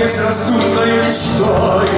здесь растут моей мечтой.